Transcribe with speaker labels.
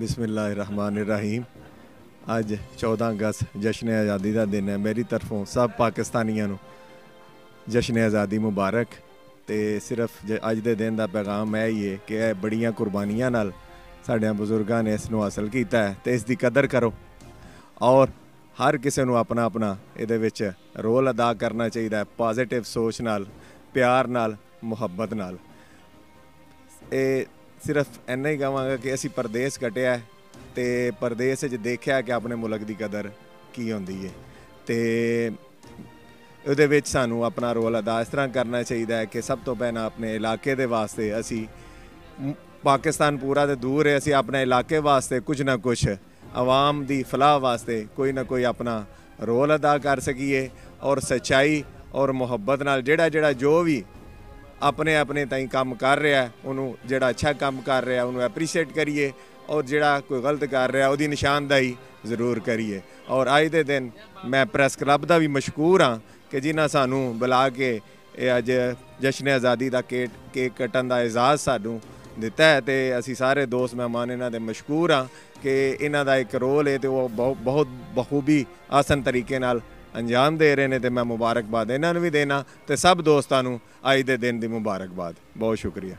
Speaker 1: ਬਿਸਮਿਲ੍ਲਾਹਿਰਰਹਿਮਾਨਿਰਰਹੀਮ। ਅੱਜ 14 ਅਗਸਤ ਜਸ਼ਨ ਆਜ਼ਾਦੀ ਦਾ ਦਿਨ ਹੈ। ਮੇਰੀ ਤਰਫੋਂ ਸਭ ਪਾਕਿਸਤਾਨੀਆਂ ਨੂੰ ਜਸ਼ਨ ਆਜ਼ਾਦੀ ਮੁਬਾਰਕ। ਤੇ ਸਿਰਫ ਜ- ਅੱਜ ਦੇ ਦਿਨ ਦਾ ਪੈਗਾਮ ਇਹ ਹੀ ਹੈ ਕਿ ਇਹ ਬੜੀਆਂ ਕੁਰਬਾਨੀਆਂ ਨਾਲ ਸਾਡਿਆਂ ਬਜ਼ੁਰਗਾਂ ਨੇ ਇਸ ਨੂੰ ਹਾਸਲ ਕੀਤਾ ਹੈ। ਤੇ ਇਸ ਦੀ ਕਦਰ ਕਰੋ। ਔਰ ਹਰ ਕਿਸੇ ਨੂੰ ਆਪਣਾ ਆਪਣਾ ਇਹਦੇ ਵਿੱਚ ਰੋਲ ਅਦਾ ਕਰਨਾ ਚਾਹੀਦਾ ਹੈ, ਪੋਜ਼ਿਟਿਵ ਸੋਚ ਨਾਲ, ਪਿਆਰ ਨਾਲ, ਮੁਹੱਬਤ ਨਾਲ। ਇਹ ਸਿਰਫ ਇੰਨਾ ਹੀ ਕਹਾਂਗਾ ਕਿ ਅਸੀਂ ਪਰਦੇਸ ਕਟਿਆ ਹੈ ਤੇ ਪਰਦੇਸ ਵਿੱਚ ਦੇਖਿਆ ਕਿ ਆਪਣੇ ਮੁਲਕ ਦੀ ਕਦਰ ਕੀ ਹੁੰਦੀ ਹੈ। ਤੇ ਉਹਦੇ ਵਿੱਚ ਸਾਨੂੰ ਆਪਣਾ ਰੋਲ ਅਦਾ ਇਸ ਤਰ੍ਹਾਂ ਕਰਨਾ ਚਾਹੀਦਾ ਹੈ ਕਿ ਸਭ ਤੋਂ ਪਹਿਲਾਂ ਆਪਣੇ ਇਲਾਕੇ ਦੇ ਵਾਸਤੇ ਅਸੀਂ ਪਾਕਿਸਤਾਨ ਪੂਰਾ ਤੇ ਦੂਰ ਹੈ, ਅਸੀਂ ਆਪਣੇ ਇਲਾਕੇ ਵਾਸਤੇ ਕੁਝ ਨਾ ਕੁਝ ਆਵਾਮ ਦੀ ਫਲਾਹ ਵਾਸਤੇ ਕੋਈ ਨਾ ਕੋਈ ਆਪਣਾ ਰੋਲ ਅਦਾ ਕਰ ਸਕੀਏ ਔਰ ਸਚਾਈ ਔਰ ਮੁਹੱਬਤ ਨਾਲ ਜਿਹੜਾ ਜਿਹੜਾ ਜੋ ਵੀ ਆਪਣੇ ਆਪਣੇ ਤਾਈਂ ਕੰਮ ਕਰ ਰਿਹਾ ਉਹਨੂੰ ਜਿਹੜਾ ਅੱਛਾ ਕੰਮ ਕਰ ਰਿਹਾ, ਉਹਨੂੰ ਐਪਰੀਸ਼ੀਏਟ ਕਰੀਏ ਔਰ ਜਿਹੜਾ ਕੋਈ ਗਲਤ ਕਰ ਰਿਹਾ, ਉਹਦੀ ਨਿਸ਼ਾਨਦਾਈ ਜ਼ਰੂਰ ਕਰੀਏ। ਔਰ ਅੱਜ ਦੇ ਦਿਨ ਮੈਂ ਪ੍ਰੈਸ ਕਲੱਬ ਦਾ ਵੀ ਮਸ਼ਕੂਰ ਹਾਂ ਕਿ ਜਿਨ੍ਹਾਂ ਸਾਨੂੰ ਬੁਲਾ ਕੇ ਇਹ ਅੱਜ ਜਸ਼ਨ ਆਜ਼ਾਦੀ ਦਾ ਕੇਕ ਕੇਕ ਕੱਟਣ ਦਾ ਇਜਾਜ਼ ਸਾਨੂੰ ਦਿੱਤਾ ਹੈ ਤੇ ਅਸੀਂ ਸਾਰੇ ਦੋਸਤ ਮਹਿਮਾਨ ਇਹਨਾਂ ਦੇ ਮਸ਼ਕੂਰ ਹਾਂ ਕਿ ਇਹਨਾਂ ਦਾ ਇੱਕ ਰੋਲ ਹੈ ਤੇ ਉਹ ਬਹੁਤ ਬਹੁਤ ਬਖੂਬੀ ਆਸਨ ਤਰੀਕੇ ਨਾਲ ਅੰਜਾਮ ਦੇ ਰਹੇ ਨੇ ਤੇ ਮੈਂ ਮੁਬਾਰਕਬਾਦ ਇਹਨਾਂ ਨੂੰ ਵੀ ਦੇਣਾ ਤੇ ਸਭ ਦੋਸਤਾਂ ਨੂੰ ਅੱਜ ਦੇ ਦਿਨ ਦੀ ਮੁਬਾਰਕਬਾਦ। ਬਹੁਤ ਸ਼ੁਕਰੀਆ।